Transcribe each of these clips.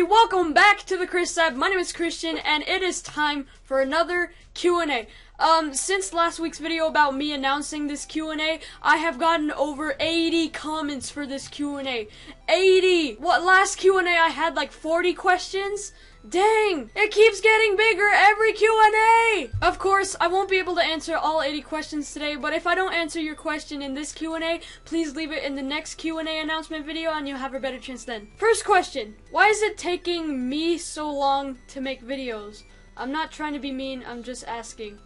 everybody, welcome back to the Chris Lab. My name is Christian, and it is time for another Q&A. Um, since last week's video about me announcing this Q&A, I have gotten over 80 comments for this Q&A. 80! What, last Q&A I had like 40 questions? Dang! It keeps getting bigger every Q&A! Of course, I won't be able to answer all 80 questions today, but if I don't answer your question in this Q&A, please leave it in the next Q&A announcement video and you'll have a better chance then. First question, why is it taking me so long to make videos? I'm not trying to be mean, I'm just asking.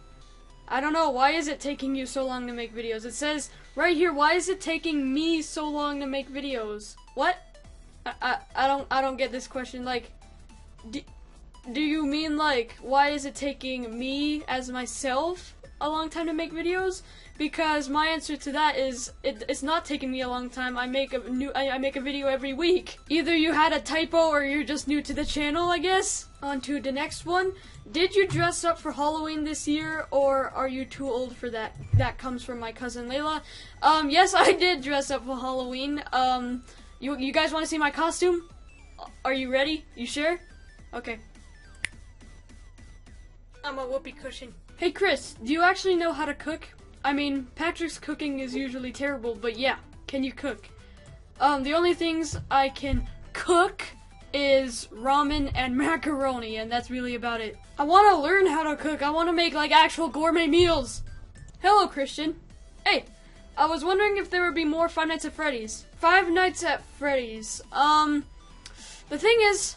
I don't know, why is it taking you so long to make videos? It says right here, why is it taking me so long to make videos? What? I, I, I don't I don't get this question. Like, do, you mean like why is it taking me as myself a long time to make videos? Because my answer to that is it, it's not taking me a long time. I make a new I, I make a video every week. Either you had a typo or you're just new to the channel, I guess. On to the next one. Did you dress up for Halloween this year or are you too old for that? That comes from my cousin Layla. Um yes, I did dress up for Halloween. Um you you guys want to see my costume? Are you ready? You sure? Okay. I'm a whoopee cushion. Hey Chris, do you actually know how to cook? I mean, Patrick's cooking is usually terrible, but yeah, can you cook? Um, the only things I can cook is ramen and macaroni, and that's really about it. I want to learn how to cook. I want to make like actual gourmet meals. Hello, Christian. Hey, I was wondering if there would be more Five Nights at Freddy's. Five Nights at Freddy's. Um, the thing is,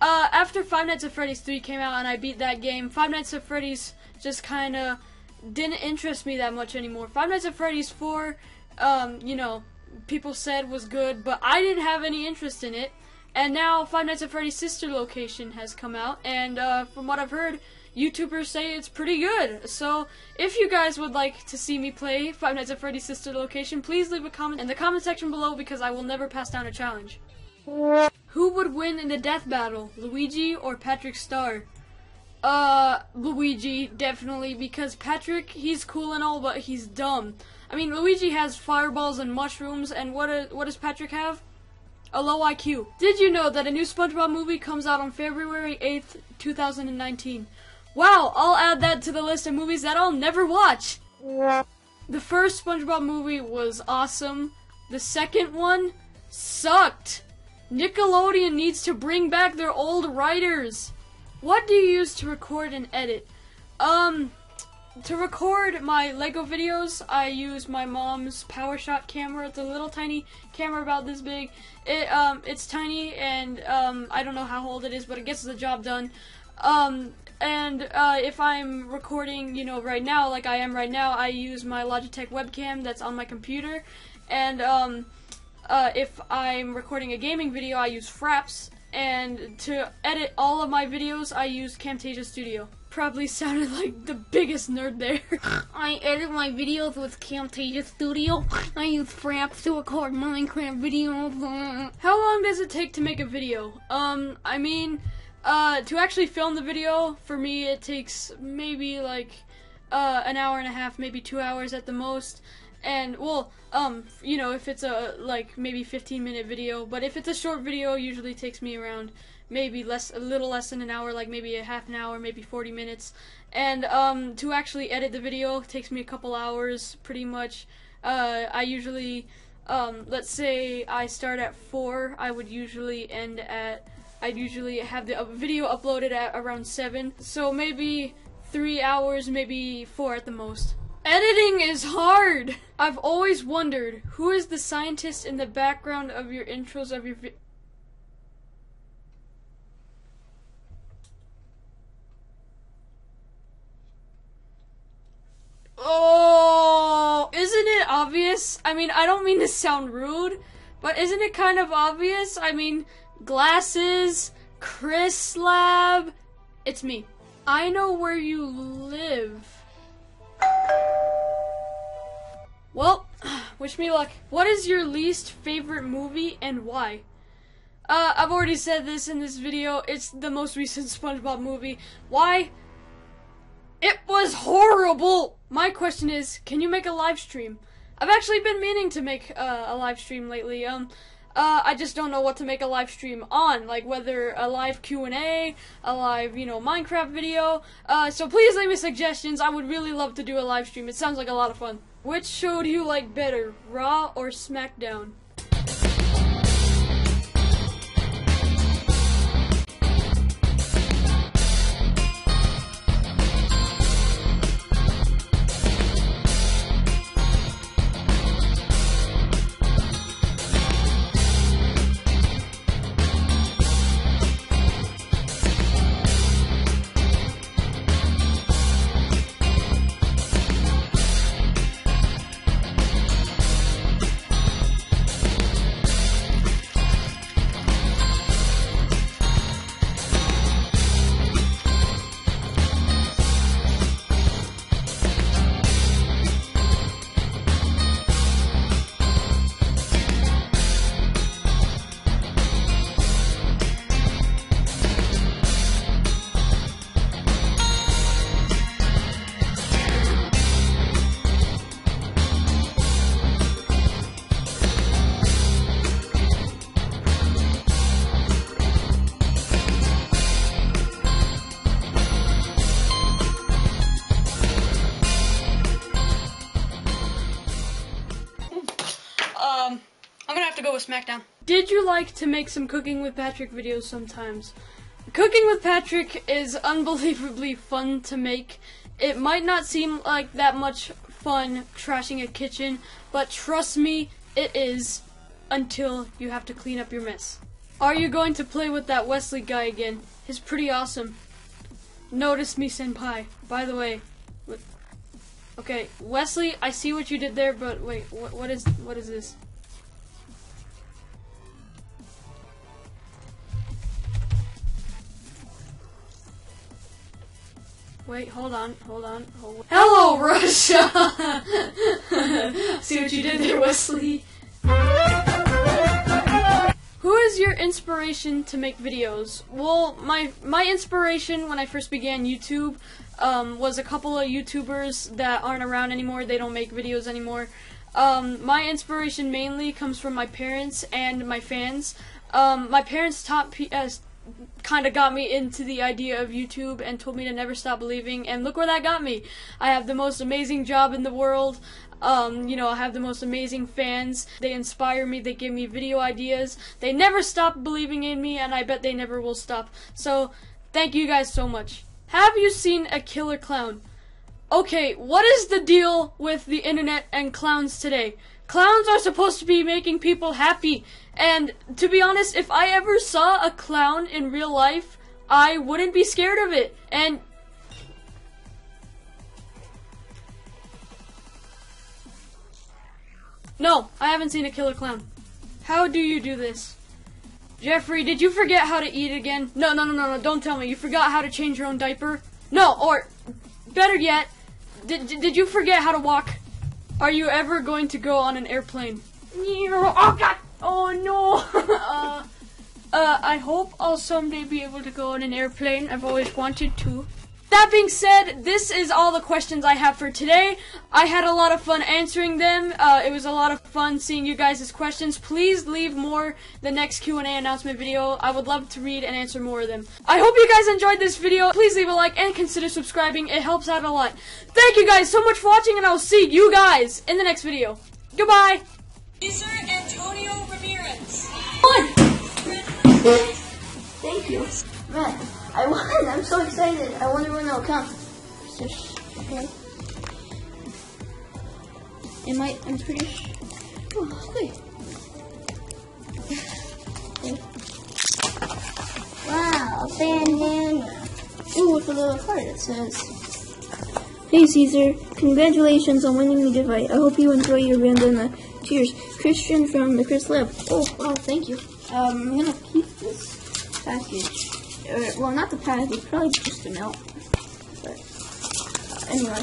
uh, after Five Nights at Freddy's 3 came out and I beat that game, Five Nights at Freddy's just kind of didn't interest me that much anymore. Five Nights at Freddy's 4, um, you know, people said was good, but I didn't have any interest in it. And now Five Nights at Freddy's sister location has come out, and uh, from what I've heard, YouTubers say it's pretty good. So if you guys would like to see me play Five Nights at Freddy's sister location, please leave a comment in the comment section below because I will never pass down a challenge. Who would win in the death battle, Luigi or Patrick Star? Uh, Luigi, definitely, because Patrick, he's cool and all, but he's dumb. I mean, Luigi has fireballs and mushrooms, and what, a, what does Patrick have? A low IQ. Did you know that a new SpongeBob movie comes out on February 8th, 2019? Wow, I'll add that to the list of movies that I'll never watch. The first SpongeBob movie was awesome. The second one sucked. Nickelodeon needs to bring back their old writers. What do you use to record and edit? Um, to record my Lego videos, I use my mom's PowerShot camera. It's a little tiny camera about this big. It um, it's tiny and um, I don't know how old it is, but it gets the job done. Um, and uh, if I'm recording, you know, right now, like I am right now, I use my Logitech webcam that's on my computer, and um, uh, if I'm recording a gaming video, I use Fraps, and to edit all of my videos, I use Camtasia Studio. Probably sounded like the biggest nerd there. I edit my videos with Camtasia Studio. I use Fraps to record Minecraft videos. How long does it take to make a video? Um, I mean, uh, to actually film the video, for me, it takes maybe like uh, an hour and a half, maybe two hours at the most. And well, um, you know, if it's a like maybe 15 minute video, but if it's a short video, usually takes me around maybe less, a little less than an hour, like maybe a half an hour, maybe 40 minutes. And um, to actually edit the video takes me a couple hours, pretty much. Uh, I usually, um, let's say I start at four, I would usually end at. I'd usually have the video uploaded at around seven, so maybe three hours, maybe four at the most. Editing is hard! I've always wondered, who is the scientist in the background of your intros of your vi- Oh, isn't it obvious? I mean, I don't mean to sound rude, but isn't it kind of obvious? I mean, glasses, Chris Lab, it's me. I know where you live. Well, wish me luck. What is your least favorite movie and why? Uh, I've already said this in this video. It's the most recent SpongeBob movie. Why? It was horrible! My question is, can you make a live stream? I've actually been meaning to make uh, a live stream lately. Um, Uh, I just don't know what to make a live stream on, like whether a live Q&A, a live, you know, Minecraft video. Uh, so please leave me suggestions. I would really love to do a live stream. It sounds like a lot of fun. Which show do you like better, Raw or SmackDown? Um, I'm gonna have to go with SmackDown. Did you like to make some Cooking with Patrick videos sometimes? Cooking with Patrick is unbelievably fun to make. It might not seem like that much fun trashing a kitchen, but trust me, it is until you have to clean up your mess. Are you going to play with that Wesley guy again? He's pretty awesome. Notice me, Senpai. By the way, okay, Wesley, I see what you did there, but wait, what, what is what is this? Wait, hold on, hold on. Hold on. Hello, Russia! See what you did there, Wesley? Who is your inspiration to make videos? Well, my my inspiration when I first began YouTube um, was a couple of YouTubers that aren't around anymore. They don't make videos anymore. Um, my inspiration mainly comes from my parents and my fans. Um, my parents taught uh, kind of got me into the idea of YouTube and told me to never stop believing. And look where that got me. I have the most amazing job in the world. Um, you know, I have the most amazing fans. They inspire me. They give me video ideas. They never stop believing in me, and I bet they never will stop. So, thank you guys so much. Have you seen a killer clown? Okay, what is the deal with the internet and clowns today? Clowns are supposed to be making people happy, and to be honest, if I ever saw a clown in real life, I wouldn't be scared of it. And no, I haven't seen a killer clown. How do you do this? Jeffrey, did you forget how to eat again? No, no, no, no, no, don't tell me. You forgot how to change your own diaper? No, or better yet, did, did, you forget how to walk? Are you ever going to go on an airplane? Oh god! Oh no! uh, uh, I hope I'll someday be able to go on an airplane. I've always wanted to. That being said, this is all the questions I have for today. I had a lot of fun answering them. Uh, it was a lot of fun seeing you guys' questions. Please leave more the next Q&A announcement video. I would love to read and answer more of them. I hope you guys enjoyed this video. Please leave a like and consider subscribing. It helps out a lot. Thank you guys so much for watching and I'll see you guys in the next video. Goodbye. Ramirez. Thank you. Man, I won. I'm so excited. I wonder when it'll come. Okay. Am I? I'm pretty sure. Oh, okay. Wow, bandana. Ooh, with a little card that says, Hey Caesar, congratulations on winning the giveaway. I hope you enjoy your bandana. Cheers. Christian from the Chris Lab. Oh, wow, thank you. Um, I'm gonna keep this package. Or, well, not the package, probably just the milk. But, uh, anyway.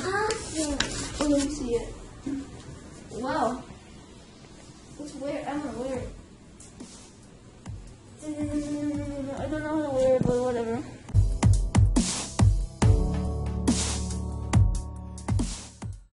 Oh, let me see it. Wow. It's weird. I'm gonna wear it. I don't know how to wear it, but whatever.